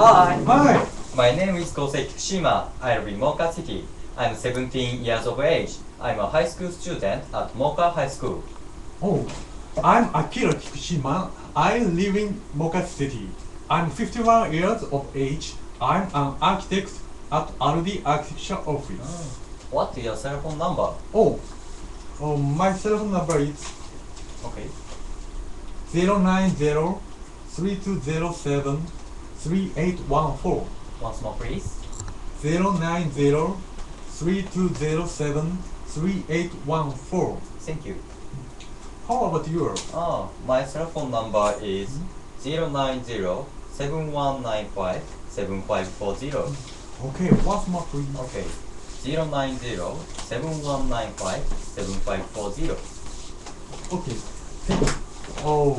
Hi, Hi. my name is Kosei Kikushima. I live in Moka City. I'm 17 years of age. I'm a high school student at Moka High School. Oh, I'm Akira Kikushima. I live in Moka City. I'm 51 years of age. I'm an architect at Aldi Architecture Office. Oh. What's your cell phone number? Oh, oh my cell phone number is Okay. 090 3207 3814. Once more, please. 090 3207 3814. Thank you. How about yours? Oh, my cell phone number is 090 7195 7540. Okay, once more please. Okay. 090 7195 7540. Okay. Oh,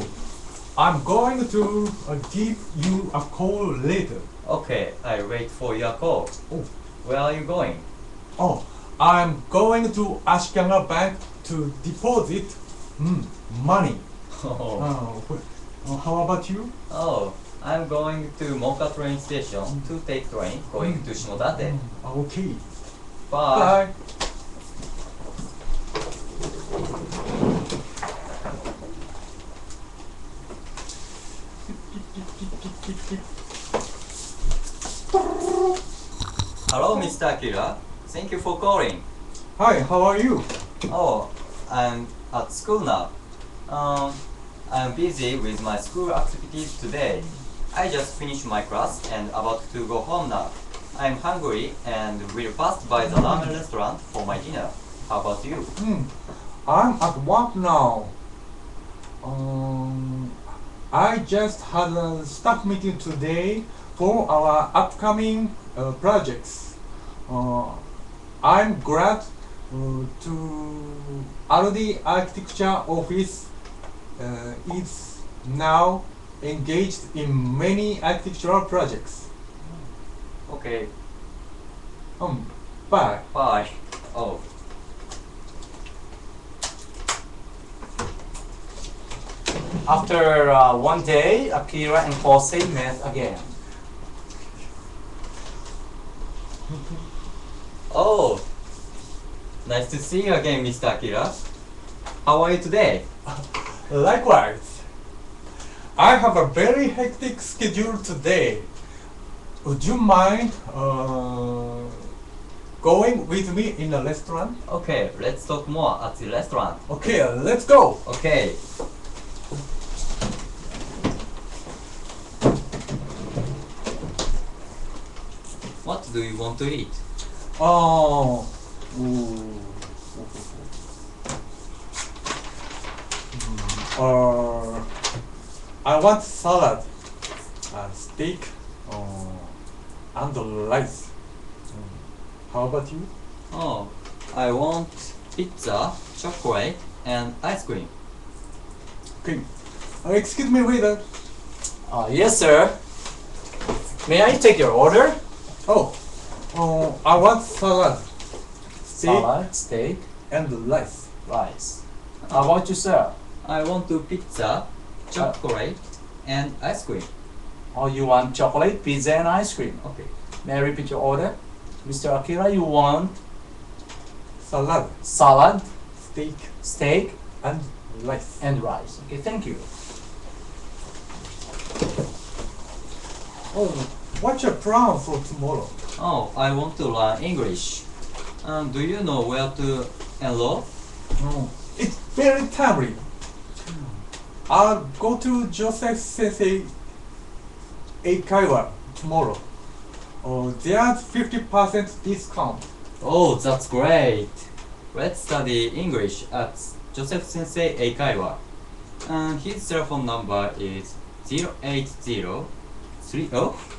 I'm going to uh, give you a call later. Okay, I wait for your call. Oh, Where are you going? oh, I'm going to Ashikaga Bank to deposit mm, money. Oh. Uh, uh, how about you? Oh, I'm going to Moka train station to take train going to Shimodate. Mm, okay. Bye. Bye. Hello, Mr. Akira. Thank you for calling. Hi, how are you? Oh, I'm at school now. Um, I'm busy with my school activities today. I just finished my class and about to go home now. I'm hungry and will pass by the ramen restaurant for my dinner. How about you? Hmm. I'm at work now. Um, I just had a staff meeting today for our upcoming uh, projects. Uh, I'm glad uh, to Aldi Architecture Office uh, is now engaged in many architectural projects. Okay, Um, bye. bye. Oh, After uh, one day, Akira and Kosei met again. oh, nice to see you again, Mr. Akira. How are you today? Likewise, I have a very hectic schedule today. Would you mind uh, going with me in a restaurant? Okay, let's talk more at the restaurant. Okay, let's go. Okay. Do you want to eat? Oh, ooh. Mm, uh, I want salad, uh, steak, uh, and rice. Mm. How about you? Oh, I want pizza, chocolate, and ice cream. Okay. Uh, excuse me, waiter. Uh, yes, sir. May I take your order? Oh, uh, I want salad, steak, Salad, steak, and rice. rice. How about you, sir? I want to pizza, chocolate, and ice cream. Oh, you want chocolate, pizza, and ice cream. Okay. May I repeat your order? Mr. Akira, you want Salad, salad, steak, steak, and rice. and rice. Okay, thank you. Oh, what's your plan for tomorrow? Oh, I want to learn English. Um, do you know where to enroll? Oh, it's very timely. I'll go to Joseph Sensei Eikaiwa tomorrow. Oh, there's 50% discount. Oh, that's great. Let's study English at Joseph Sensei Eikaiwa. And his cell phone number is 080 4348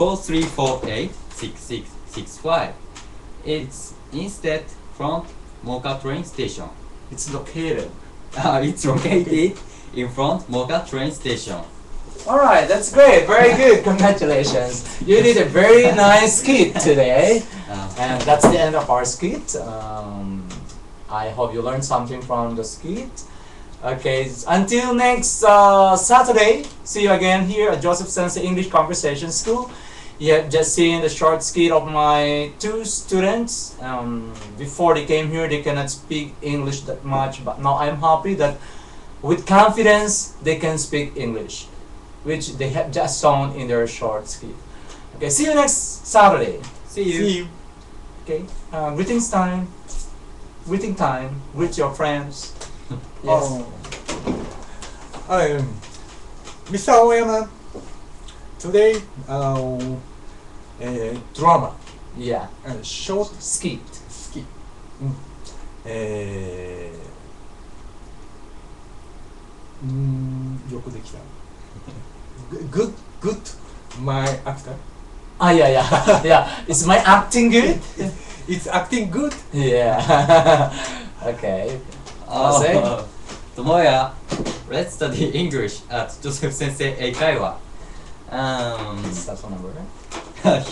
6665. It's instead front Moka train station. It's located. Uh, it's located in front Moka train station. All right, that's great. Very good. Congratulations. You did a very nice skit today. Uh, And that's the end of our skit. Um, I hope you learned something from the skit. Okay, until next uh, Saturday, see you again here at Joseph Sensei English Conversation School. You have just seeing the short skit of my two students. Um, before they came here, they cannot speak English that much, but now I'm happy that with confidence they can speak English, which they have just shown in their short skit. Okay, see you next Saturday. See you. See you. Okay, uh, greetings time. Greeting time. Greet your friends. Yes. Oh. Um, Mr. Oyama, today, uh, uh, drama, Yeah. uh, short Skit. skit. Mm. Uh, うーんよくできた。good, good, my actor. Ah, yeah, yeah, yeah. Is my acting good? It's acting good. Yeah. okay. Oh, Say? Tomoya, let's study English at Joseph Sensei Eikaiwa. Um, What's that phone number?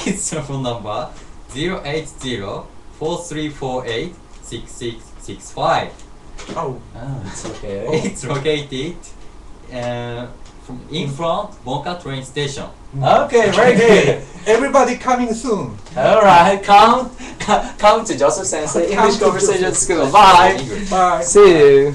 His cell phone number 080-4348-6665. Oh, Ah, it's okay. It's located uh, from in front Moka train station. Okay, very good. Everybody coming soon. All right, come, come to Joseph Sensei English Conversation School. Bye. Bye. See you.